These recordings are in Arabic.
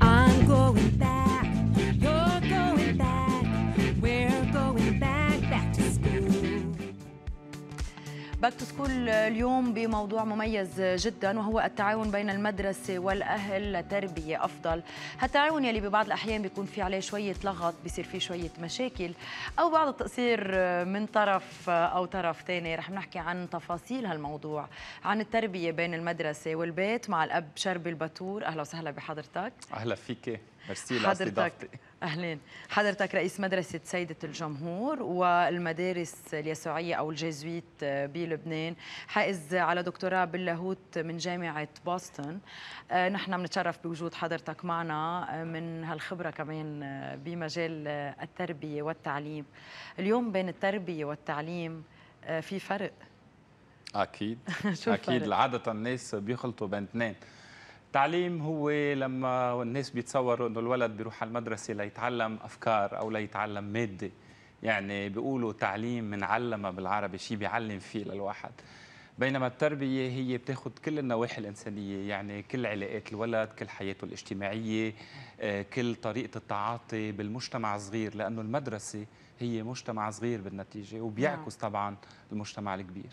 I'm going back to school اليوم بموضوع مميز جدا وهو التعاون بين المدرسة والأهل لتربيه أفضل، هالتعاون يلي ببعض الأحيان بيكون في عليه شوية لغط، بيصير فيه شوية مشاكل أو بعض التقصير من طرف أو طرف ثاني، رح نحكي عن تفاصيل هالموضوع، عن التربية بين المدرسة والبيت مع الأب شربي البتور، أهلا وسهلا بحضرتك. أهلا فيك. ميرسي حضرتك. أهلين. حضرتك رئيس مدرسة سيدة الجمهور والمدارس اليسوعية أو الجيزويت بلبنان حائز على دكتوراه باللاهوت من جامعة بوسطن. آه، نحن بنتشرف بوجود حضرتك معنا آه، من هالخبرة كمان آه، بمجال التربية والتعليم. اليوم بين التربية والتعليم في فرق. أكيد. الفرق؟ عادة الناس بيخلطوا بين اثنين. التعليم هو لما الناس بيتصوروا إنه الولد بيروح على المدرسة ليتعلم أفكار أو ليتعلم مادة. يعني بيقولوا تعليم من علم بالعربي شيء بيعلم فيه للواحد. بينما التربية هي بتاخد كل النواحي الإنسانية يعني كل علاقات الولد كل حياته الاجتماعية آه، كل طريقة التعاطي بالمجتمع الصغير. لأنه المدرسة هي مجتمع صغير بالنتيجة وبيعكس طبعا المجتمع الكبير.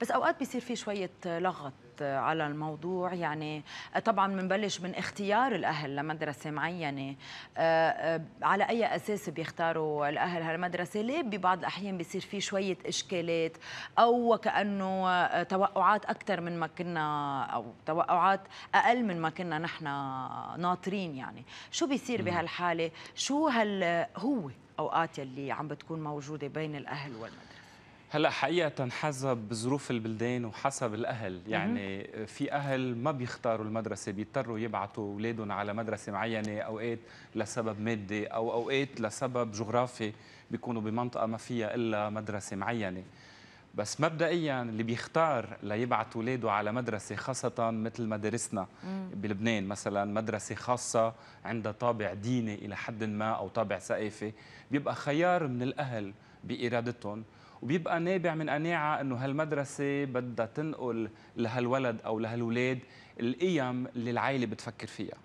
بس أوقات بيصير في شوية لغط على الموضوع. يعني طبعا بنبلش من اختيار الأهل لمدرسة معينة. آه، آه، على أي أساس بيختاروا الأهل هالمدرسة؟ ليه ببعض الأحيان بيصير في شوية إشكالات؟ أو كأنه آه، توقعات أكثر من ما كنا أو توقعات أقل من ما كنا نحن ناطرين يعني. شو بيصير بهالحالة؟ شو هال هو اوقات يلي عم بتكون موجودة بين الأهل والمدرسة. هلأ حقيقة حسب ظروف البلدان وحسب الأهل. يعني في أهل ما بيختاروا المدرسة بيضطروا يبعثوا أولادهم على مدرسة معينة أوقات لسبب مادي أو أوقات لسبب جغرافي بيكونوا بمنطقة ما فيها إلا مدرسة معينة. بس مبدئيا اللي بيختار ليبعث اولاده على مدرسة خاصة مثل مدارسنا بلبنان. مثلا مدرسة خاصة عندها طابع ديني إلى حد ما أو طابع ثقافي. بيبقى خيار من الأهل بإرادتهم وبيبقى نابع من قناعة إنه هالمدرسة بدها تنقل لهالولد أو لهالولاد القيم اللي العائلة بتفكر فيها.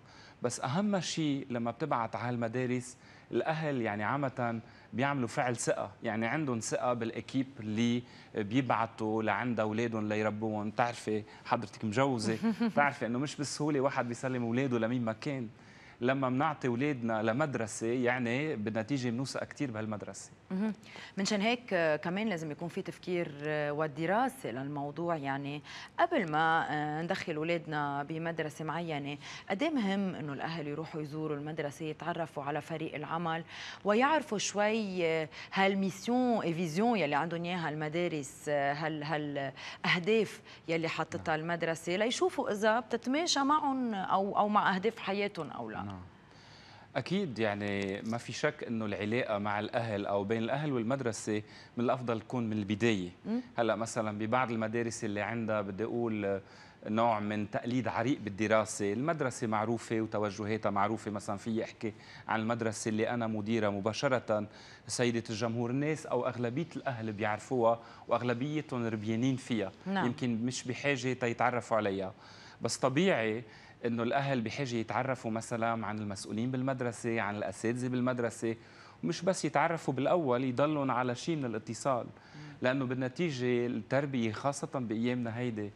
بس أهم شيء لما بتبعت على المدارس الأهل يعني عامه بيعملوا فعل ثقة. يعني عندهم ثقة بالإكيب اللي بيبعتوا لعند أولادهم ليربوهم. بتعرفي حضرتك مجوزة؟ بتعرفي إنه مش بالسهوله واحد بيسلم أولاده لمين ما كان. لما بنعطي أولادنا لمدرسة يعني بالنتيجه بنوثق كثير بهالمدرسة. منشان هيك آه، كمان لازم يكون في تفكير آه، والدراسة للموضوع. يعني قبل ما آه، ندخل أولادنا بمدرسة معينة قد إيه مهم إنه الأهل يروحوا يزوروا المدرسة يتعرفوا على فريق العمل ويعرفوا شوي هال mission et vision يلي عندهم إياها المدارس هال هالأهداف يلي حطتها المدرسة ليشوفوا إذا بتتماشى معهم أو أو مع أهداف حياتهم أو لا. نعم. أكيد يعني ما في شك إنه العلاقة مع الأهل أو بين الأهل والمدرسة من الأفضل تكون من البداية. هلأ مثلا ببعض المدارس اللي عندها بدي أقول نوع من تقليد عريق بالدراسة. المدرسة معروفة وتوجهاتها معروفة. مثلا في أحكي عن المدرسة اللي أنا مديرها مباشرة. سيدة الجمهور الناس أو أغلبية الأهل بيعرفوها وأغلبيتهم ربيانين فيها. نعم. يمكن مش بحاجة تيتعرفوا عليها. بس طبيعي إنه الأهل بحاجة يتعرفوا مثلا عن المسؤولين بالمدرسة عن الأساتذة بالمدرسة ومش بس يتعرفوا بالأول يضلوا على شيء من الاتصال. لأنه بالنتيجة التربية خاصة بأيامنا هيدي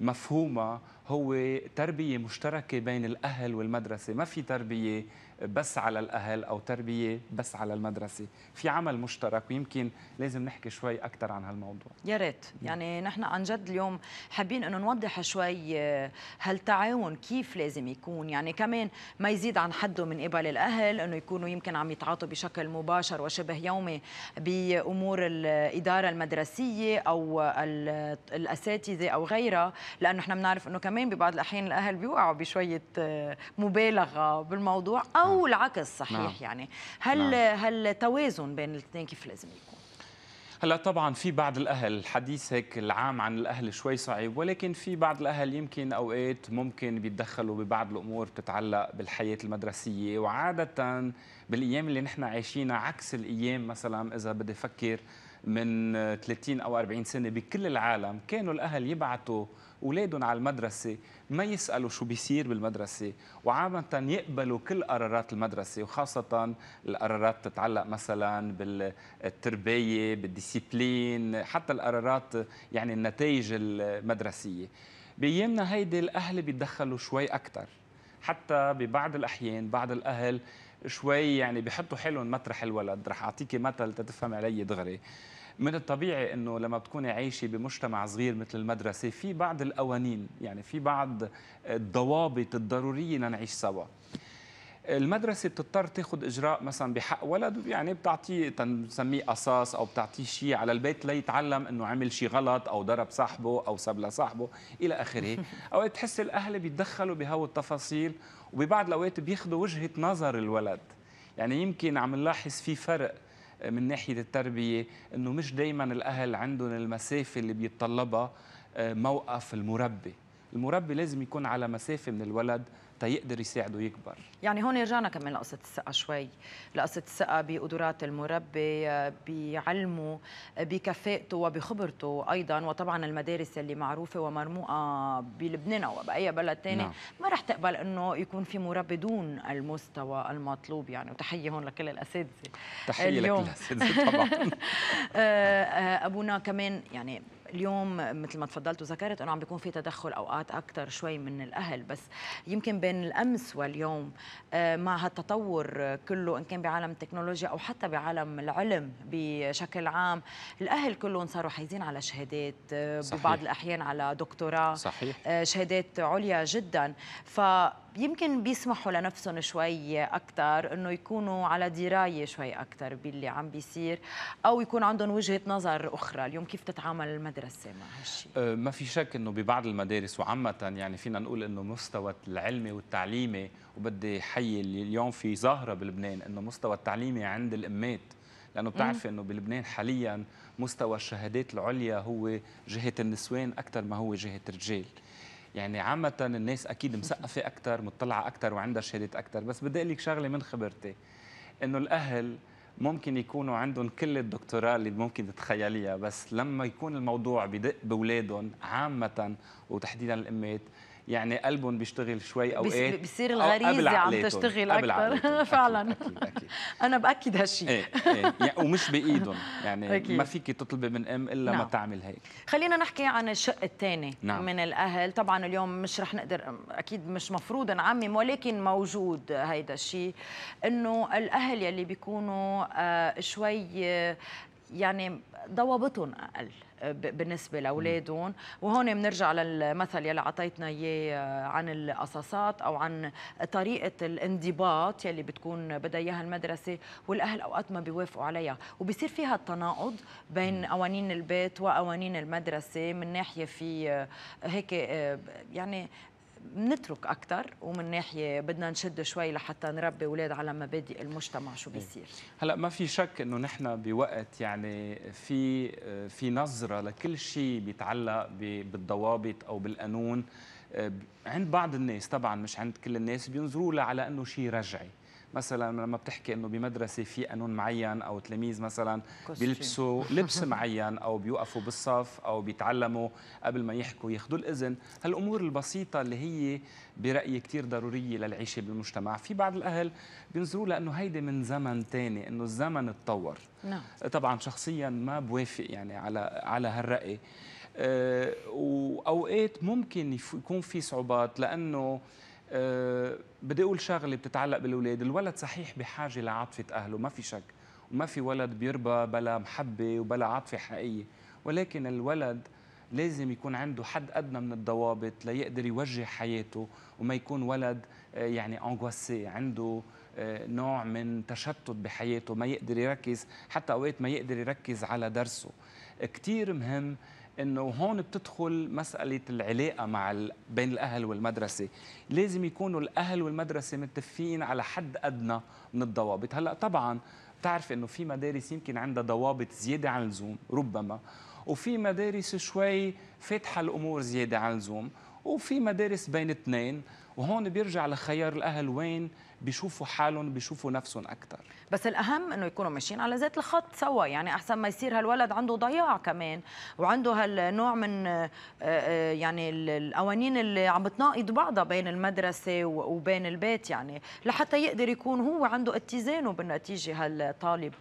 مفهومها هو تربية مشتركة بين الأهل والمدرسة. ما في تربية بس على الأهل أو تربية بس على المدرسة. في عمل مشترك ويمكن لازم نحكي شوي أكثر عن هالموضوع. يا ريت. يعني نحن عن جد اليوم حابين إنه نوضح شوي آه، هالتعاون كيف لازم يكون. يعني كمان ما يزيد عن حده من قبل الأهل إنه يكونوا يمكن عم يتعاطوا بشكل مباشر وشبه يومي بأمور الإدارة المدرسية أو ال- الأساتذة أو غيرها. لأنه نحن بنعرف إنه كمان ببعض الأحيان الأهل بيوقعوا بشوية آه، مبالغة بالموضوع أو العكس صحيح نعم. يعني هل نعم. هالتوازن بين الاثنين كيف لازم يكون هلا طبعا في بعض الأهل الحديث هيك العام عن الأهل شوي صعب ولكن في بعض الأهل يمكن أوقات ممكن بيتدخلوا ببعض الأمور بتتعلق بالحياة المدرسية وعاده بالأيام اللي نحن عايشينها عكس الأيام مثلا إذا بدي أفكر من 30 أو 40 سنة بكل العالم كانوا الأهل يبعثوا أولادهم على المدرسة ما يسألوا شو بيصير بالمدرسة وعامه يقبلوا كل قرارات المدرسة وخاصة القرارات تتعلق مثلا بالتربية بالديسيبلين حتى القرارات يعني النتائج المدرسية. بايامنا هيدي الأهل بيتدخلوا شوي أكثر حتى ببعض الأحيان بعض الأهل شوي يعني بيحطوا حالهم مطرح الولد رح أعطيكي مثل تتفهم علي دغري. من الطبيعي إنه لما بتكوني عايشة بمجتمع صغير مثل المدرسة في بعض القوانين يعني في بعض الضوابط الضرورية لنعيش سوا. المدرسة بتضطر تاخذ إجراء مثلا بحق ولد يعني بتعطيه تنسميه قصاص أو بتعطيه شيء على البيت ليتعلم إنه عمل شيء غلط أو ضرب صاحبه أو سب لصاحبه إلى آخره. أوقات تحس الأهل بيتدخلوا بهو التفاصيل وببعض الأوقات بياخذوا وجهة نظر الولد. يعني يمكن عم نلاحظ في فرق من ناحية التربية إنه مش دائما الأهل عندهم المسافة اللي بيتطلبها آه، موقف المربي. المربي لازم يكون على مسافة من الولد تيقدر يساعده يكبر. يعني هون رجعنا كمان لقصة الثقة شوي. لقصة الثقة بقدرات المربي بعلمه بكفاءته وبخبرته أيضا. وطبعا المدارس اللي معروفة ومرموقة بلبنان أو بأي بلد تاني نعم. ما رح تقبل أنه يكون في مربي دون المستوى المطلوب يعني. وتحية هون لكل الأساتذة تحية لك اليوم. الأساتذة طبعا. آه، آه، أبونا كمان يعني اليوم مثل ما تفضلت وذكرت إنه عم بيكون في تدخل أوقات أكثر شوي من الأهل بس يمكن بين الأمس واليوم آه، مع هالتطور كله إن كان بعالم التكنولوجيا أو حتى بعالم العلم بشكل عام الأهل كلهم صاروا حايزين على شهادات آه، صحيح. ببعض الأحيان على دكتوراه. صحيح. آه، شهادات عليا جدا. فيمكن بيسمحوا لنفسهم شوي أكثر إنه يكونوا على دراية شوي أكثر باللي عم بيصير أو يكون عندهم وجهة نظر أخرى اليوم كيف تتعامل المدرسة مع هالشيء آه، ما في شك إنه ببعض المدارس وعامة يعني فينا نقول إنه مستوى العلمي والتعليمي وبدي حي اللي اليوم في ظاهرة بلبنان إنه مستوى التعليمي عند الأمات لأنه بتعرفي إنه بلبنان حاليا مستوى الشهادات العليا هو جهة النسوان أكثر ما هو جهة الرجال. يعني عامة الناس أكيد مثقفة أكثر مطلعة أكثر وعندها شهادات أكثر بس بدي أقول لك شغلة من خبرتي إنه الأهل ممكن يكونوا عندهم كل الدكتوراه اللي ممكن تتخيليها بس لما يكون الموضوع بدق بأولادهم عامة وتحديدا الامات يعني قلبهم بيشتغل شوي بس- اوقات بصير الغريزة عم. تشتغل أكثر. فعلا أكيد أنا بأكد هالشيء إيه إيه يعني ومش بإيدهم يعني أكيد. ما فيك تطلبي من أم إلا ما نعم. تعمل هيك خلينا نحكي عن الشق الثاني نعم. من الأهل طبعا اليوم مش رح نقدر أكيد مش مفروض نعمم ولكن موجود هيدا الشيء إنه الأهل يلي بيكونوا آه، شوي آه، يعني ضوابطهم أقل بالنسبة لأولادهم. وهون بنرجع للمثل يلي أعطيتنا إياه آه، عن القصاصات أو عن طريقة الانضباط يلي بتكون بدها إياها المدرسة والأهل أوقات ما بيوافقوا عليها. وبصير فيها التناقض بين قوانين البيت وقوانين المدرسة من ناحية في آه، هيك آه، يعني بنترك أكثر ومن ناحية بدنا نشد شوي لحتى نربي أولاد على مبادئ المجتمع شو بيصير. هلأ ما في شك إنه نحن بوقت يعني في في نظرة لكل شيء بيتعلق بالضوابط أو بالقانون آه، عند بعض الناس طبعا مش عند كل الناس بينظروا له على إنه شيء رجعي. مثلا لما بتحكي إنه بمدرسة في قانون معين أو تلاميذ مثلا. بيلبسوا لبس معين أو بيوقفوا بالصف أو بيتعلموا قبل ما يحكوا ياخذوا الإذن هالأمور البسيطة اللي هي برايي كثير ضرورية للعيشة بالمجتمع. في بعض الأهل بينظروا لأنه هيدي من زمن ثاني إنه الزمن تطور نعم. طبعا شخصيا ما بوافق يعني على على هالرأي. أه وأوقات ممكن يكون في صعوبات لأنه أه بدي أقول شغلة بتتعلق بالاولاد الولد صحيح بحاجة لعاطفة أهله ما في شك. وما في ولد بيربى بلا محبة وبلا عاطفة حقيقية. ولكن الولد لازم يكون عنده حد أدنى من الضوابط ليقدر يوجه حياته وما يكون ولد آه، يعني انغواسي عنده آه، نوع من تشتت بحياته ما يقدر يركز حتى أوقات ما يقدر يركز على درسه. كثير مهم إنه هون بتدخل مسألة العلاقة مع ال... بين الأهل والمدرسة. لازم يكونوا الأهل والمدرسة متفقين على حد أدنى من الضوابط. هلأ طبعا بتعرف إنه في مدارس يمكن عندها ضوابط زيادة عن اللزوم ربما. وفي مدارس شوي فاتحة الأمور زيادة عن اللزوم. وفي مدارس بين اثنين. وهون بيرجع لخيار الأهل وين بيشوفوا حالهم بيشوفوا نفسهم أكثر بس الأهم إنه يكونوا ماشيين على ذات الخط سوا يعني أحسن ما يصير هالولد عنده ضياع كمان وعنده هالنوع من آه، آه، يعني ال- القوانين اللي عم بتناقض بعضها بين المدرسة وبين البيت يعني لحتى يقدر يكون هو عنده اتزانه بالنتيجة هالطالب.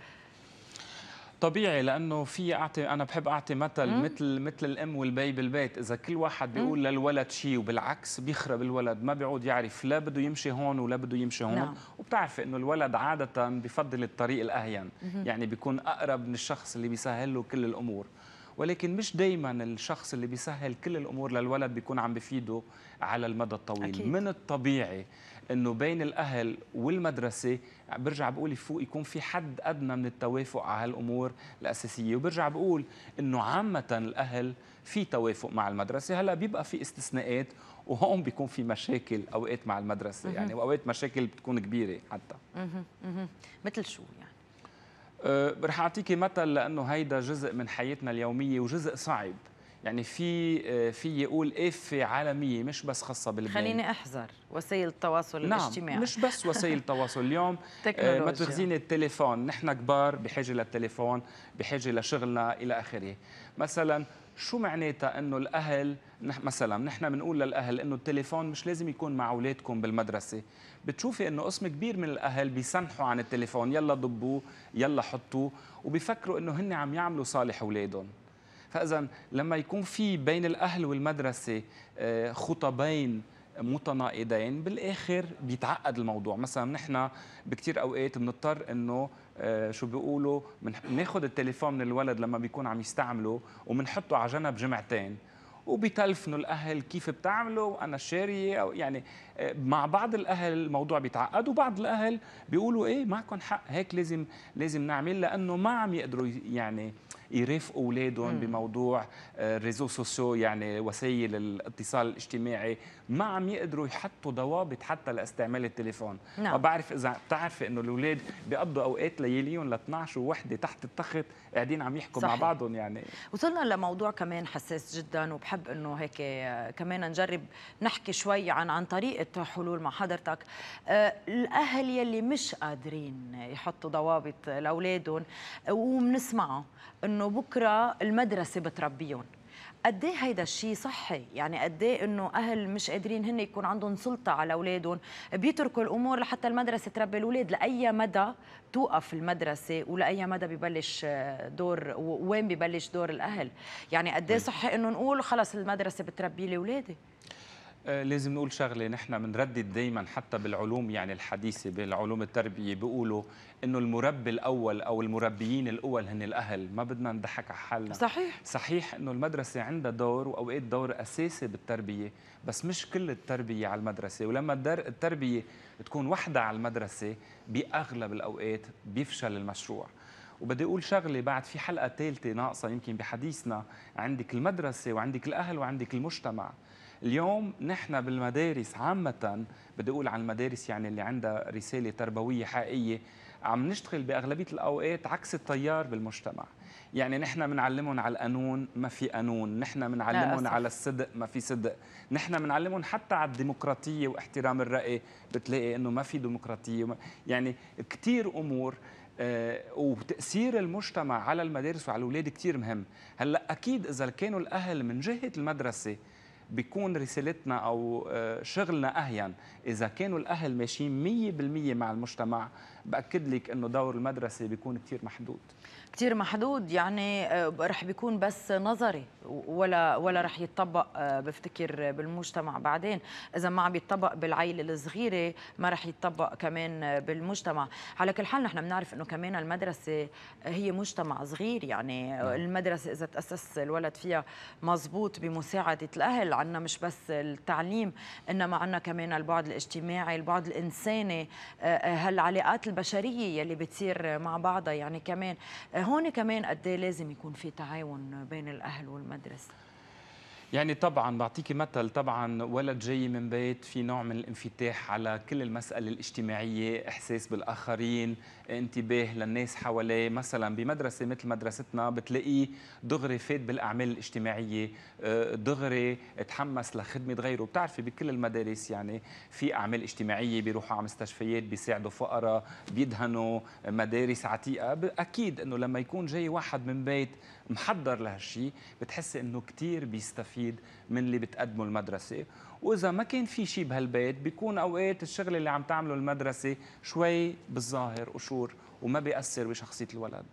طبيعي لأنه في أعطي أنا بحب أعطي مثل مثل مثل الأم والبي بالبيت. إذا كل واحد بيقول للولد شيء وبالعكس بيخرب الولد ما بيعود يعرف لا بده يمشي هون ولا بده يمشي هون. نعم. وبتعرف إنه الولد عادة بفضل الطريق الأهين. يعني بيكون أقرب من الشخص اللي بيسهل له كل الأمور. ولكن مش دايما الشخص اللي بيسهل كل الأمور للولد بيكون عم بفيده على المدى الطويل. أكيد. من الطبيعي إنه بين الأهل والمدرسة برجع بقول يفوق يكون في حد أدنى من التوافق على هالأمور الأساسية. وبرجع بقول إنه عامة الأهل في توافق مع المدرسة. هلأ بيبقى في استثناءات وهون بيكون في مشاكل أوقات مع المدرسة. يعني واوقات مشاكل بتكون كبيرة حتى. مثل شو يعني؟ أه رح أعطيكي مثل لأنه هيدا جزء من حياتنا اليومية وجزء صعب. يعني في أه في يقول إفة عالمية مش بس خاصة بلبنان. خليني أحذر. وسائل التواصل نعم الاجتماعي. مش بس وسائل التواصل. اليوم آه،. ما تخزيني التليفون. نحن كبار بحاجة للتليفون بحاجة لشغلنا إلى آخره. مثلا شو معناتها إنه الأهل نح- مثلا نحن بنقول للأهل إنه التليفون مش لازم يكون مع أولادكم بالمدرسة. بتشوفي إنه قسم كبير من الأهل بيسنحوا عن التليفون. يلا ضبوه يلا حطوه وبيفكروا إنه هن عم يعملوا صالح أولادهم. فإذا لما يكون في بين الأهل والمدرسة آه، خطبين متناقضين بالآخر بيتعقد الموضوع. مثلا نحن بكثير أوقات بنضطر إنه آه، شو بيقولوا بناخذ التليفون من الولد لما بيكون عم يستعمله وبنحطه على جنب جمعتين. وبيتلفنوا الأهل كيف بتعملوا وأنا شارية أو يعني آه، مع بعض الأهل الموضوع بيتعقد وبعض الأهل بيقولوا إيه معكم حق هيك لازم لازم نعمل لأنه ما عم يقدروا يعني يرافقوا أولادهم بموضوع آه، ال réseaux sociaux يعني وسائل الاتصال الاجتماعي ما عم يقدروا يحطوا ضوابط حتى لاستعمال التليفون نعم. ما بعرف إذا بتعرفي إنه الأولاد بيقضوا أوقات لياليهم ل 12 ووحده تحت التخت قاعدين عم يحكوا مع صحيح. بعضهم يعني وصلنا لموضوع كمان حساس جدا وبحب إنه هيك كمان نجرب نحكي شوي عن عن طريقة حلول مع حضرتك آه، الأهل يلي مش قادرين يحطوا ضوابط لأولادهم وبنسمعه إنه بكرة المدرسة بتربيهم قد إيه هيدا الشيء صحي؟ يعني قد إيه إنه أهل مش قادرين هن يكون عندهم سلطة على أولادهم؟ بيتركوا الأمور لحتى المدرسة تربي الأولاد. لأي مدى توقف المدرسة ولأي مدى ببلش آه، دور وين ببلش دور الأهل؟ يعني قد إيه صحي إنه نقول خلص المدرسة بتربي لي أولادي؟ لازم نقول شغلة. نحن بنردد دائما حتى بالعلوم يعني الحديثة بالعلوم التربية بيقولوا إنه المربي الأول أو المربيين الأول هن الأهل. ما بدنا نضحك على حالنا. صحيح. صحيح إنه المدرسة عندها دور وأوقات دور أساسي بالتربية بس مش كل التربية على المدرسة. ولما التربية تكون وحدة على المدرسة بأغلب الأوقات بيفشل المشروع. وبدي أقول شغلة بعد في حلقة ثالثه ناقصة يمكن بحديثنا. عندك المدرسة وعندك الأهل وعندك المجتمع. اليوم نحن بالمدارس عامة بدي أقول عن المدارس يعني اللي عندها رسالة تربوية حقيقية عم نشتغل بأغلبية الأوقات عكس التيار بالمجتمع. يعني نحن بنعلمهم على القانون ما في قانون. نحن بنعلمهم. على الصدق ما في صدق. نحن بنعلمهم حتى على الديمقراطية واحترام الرأي. بتلاقي إنه ما في ديمقراطية. وما- يعني كتير أمور آه، وتأثير المجتمع على المدارس وعلى الأولاد كتير مهم. هلأ أكيد إذا كانوا الأهل من جهة المدرسة بيكون رسالتنا أو آه، شغلنا أهين. إذا كانوا الأهل ماشيين 100% مع المجتمع بأكد لك إنه دور المدرسة بيكون كثير محدود. كتير محدود يعني آه، رح بيكون بس نظري ولا ولا رح يتطبق آه، بفتكر بالمجتمع بعدين. إذا ما عم يتطبق بالعائله الصغيرة ما رح يتطبق كمان بالمجتمع. على كل حال نحن بنعرف إنه كمان المدرسة هي مجتمع صغير يعني المدرسة إذا تأسس الولد فيها مزبوط بمساعدة الأهل عنا مش بس التعليم إنما عنا كمان البعد الاجتماعي البعد الإنساني. آه، آه، هالعلاقات البشرية يلي بتصير مع بعضها يعني كمان. آه، هون كمان قد إيه لازم يكون في تعاون بين الأهل والمدرسة؟ يعني طبعا بعطيكي مثل طبعا ولد جاي من بيت في نوع من الانفتاح على كل المسألة الاجتماعية إحساس بالآخرين انتباه للناس حواليه. مثلا بمدرسة مثل مدرستنا بتلاقيه دغري فات بالأعمال الاجتماعية آه، دغري تحمس لخدمة غيره. بتعرفي بكل المدارس يعني في أعمال اجتماعية بيروحوا على مستشفيات بيساعدوا فقراء بيدهنوا مدارس عتيقة. أكيد أنه لما يكون جاي واحد من بيت محضر لهالشيء بتحسي إنه كثير بيستفيد من اللي بتقدمه المدرسة وإذا ما كان في شيء بهالبيت بيكون أوقات الشغل اللي عم تعمله المدرسة شوي بالظاهر قشور وما بيأثر بشخصية الولد.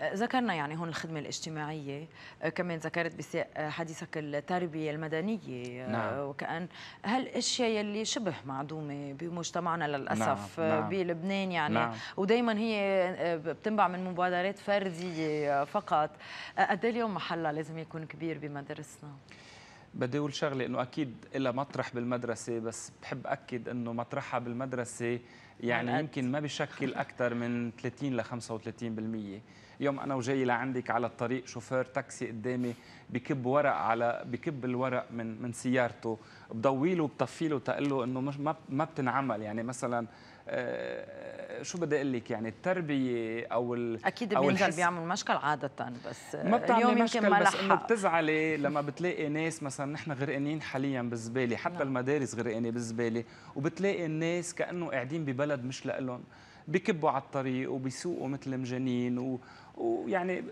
آه، ذكرنا يعني هون الخدمة الاجتماعية آه، كمان ذكرت بسياق آه، حديثك التربية المدنية نعم. وكأن هالاشياء يلي شبه معدومة بمجتمعنا للأسف نعم، نعم. بلبنان يعني نعم. ودايما هي بتنبع من مبادرات فردية فقط قد إيه اليوم محلها لازم يكون كبير بمدارسنا بدي أقول شغلة إنه أكيد لها مطرح بالمدرسة بس بحب أكد إنه مطرحها بالمدرسة يعني. يمكن ما بشكل أكثر من 30 ل 35% اليوم أنا وجاي لعندك على الطريق شوفير تاكسي قدامي بكب ورق على بكب الورق من من سيارته بضوي له بطفي له تقول له إنه مش ما ما بتنعمل يعني مثلا شو بدي أقول لك يعني التربية أو ال أكيد أو بينزل بيعمل مشكل عادة بس آه، ما اليوم مشكل يمكن ما بس إنه بتزعلي لما بتلاقي ناس مثلا نحن غرقانين حاليا بالزبالة حتى نعم. المدارس غرقانة بالزبالة وبتلاقي الناس كأنه قاعدين ببلد مش لإلهم بكبوا على الطريق وبيسوقوا مثل مجانين و... ويعني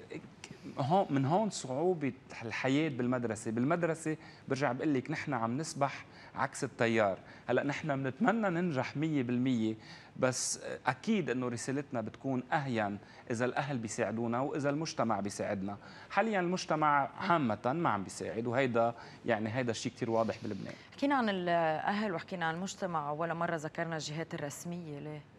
هون من هون صعوبة الحياة بالمدرسة، بالمدرسة برجع بقول لك نحن عم نسبح عكس التيار، هلا نحن بنتمنى ننجح 100% بس أكيد إنه رسالتنا بتكون أهين إذا الأهل بيساعدونا وإذا المجتمع بيساعدنا، حاليا المجتمع عامة ما عم بيساعد وهيدا يعني هيدا الشيء كثير واضح بلبنان. حكينا عن الأهل وحكينا عن المجتمع ولا مرة ذكرنا الجهات الرسمية ليه؟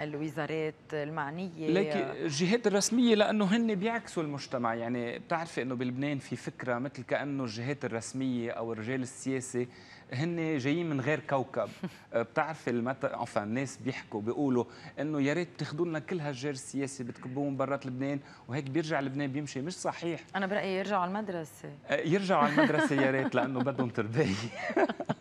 الوزارات المعنية. لكن الجهات الرسمية لأنه هن بيعكسوا المجتمع. يعني بتعرفي أنه بلبنان في فكرة مثل كأنه الجهات الرسمية أو الرجال السياسي هن جايين من غير كوكب. بتعرفي المت... enfin, الناس بيحكوا بيقولوا إنه يا ريت بتاخذوا لنا كل هالرجال السياسي بتكبوهم برات لبنان وهيك بيرجع لبنان بيمشي. مش صحيح. أنا برأيي يرجعوا على المدرسة. يرجعوا على المدرسة يا ريت لأنه بدهم تربية.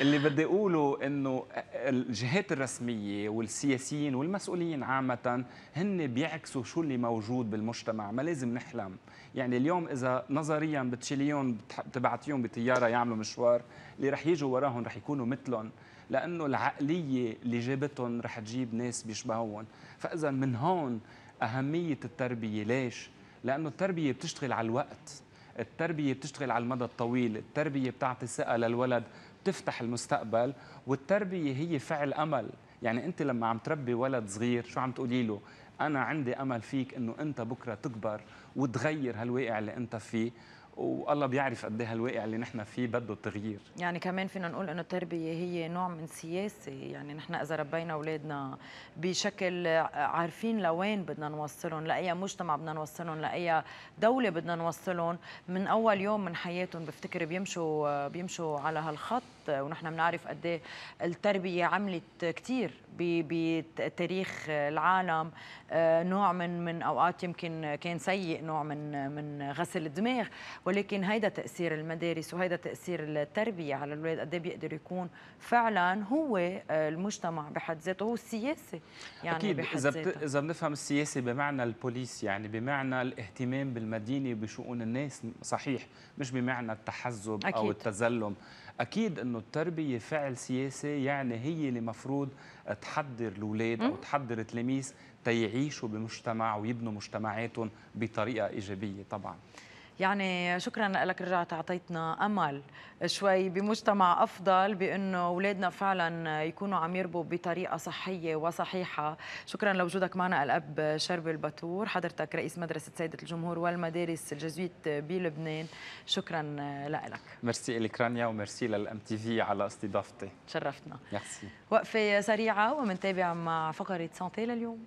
اللي بدي أقوله إنه الجهات الرسمية والسياسيين والمسؤولين عامة هن بيعكسوا شو اللي موجود بالمجتمع ما لازم نحلم. يعني اليوم إذا نظريا بتشيليهم بتبعتيهم بطيارة يعملوا مشوار اللي رح يجوا وراهم رح يكونوا مثلهم لأنه العقلية اللي جابتهم رح تجيب ناس بيشبهون فإذا من هون أهمية التربية. ليش؟ لأنه التربية بتشتغل على الوقت التربية بتشتغل على المدى الطويل التربية بتعطي ثقة للولد. بتفتح المستقبل والتربية هي فعل أمل. يعني أنت لما عم تربي ولد صغير شو عم تقولي له؟ أنا عندي أمل فيك أنه أنت بكرة تكبر وتغير هالواقع اللي أنت فيه. والله بيعرف قد إيه هالواقع اللي نحن فيه بده تغيير. يعني كمان فينا نقول إنه التربية هي نوع من سياسة. يعني نحن إذا ربينا أولادنا بشكل عارفين لوين بدنا نوصلهم لأي مجتمع بدنا نوصلهم لأي دولة بدنا نوصلهم من أول يوم من حياتهم بفتكر بيمشوا بيمشوا على هالخط. ونحن بنعرف قد إيه التربية عملت كثير بتاريخ العالم. آه، نوع من من أوقات يمكن كان سيء نوع من من غسل الدماغ. ولكن هيدا تأثير المدارس وهيدا تأثير التربية على الاولاد قد إيه بيقدر يكون فعلا هو آه، المجتمع بحد ذاته هو السياسة يعني أكيد بحد إذا بت... إذا بنفهم السياسة بمعنى البوليس يعني بمعنى الاهتمام بالمدينة بشؤون الناس صحيح مش بمعنى التحزب أو أكيد. التزلم أكيد إنه التربية فعل سياسي يعني هي اللي مفروض تحضر الأولاد أو تحضر التلاميذ تيعيشوا بمجتمع ويبنوا مجتمعاتهم بطريقة إيجابية طبعا. يعني شكرا لك رجعت أعطيتنا أمل شوي بمجتمع أفضل بأنه أولادنا فعلا يكونوا عم يربوا بطريقة صحية وصحيحة. شكرا لوجودك معنا الأب شربل باتور حضرتك رئيس مدرسة سيدة الجمهور والمدارس الجزويت بلبنان. شكرا لك. ميرسي لك رانيا و merci لل MTV على استضافتي. شرفتنا ميرسي. وقفة سريعة ومنتابع مع فقرة santé لليوم.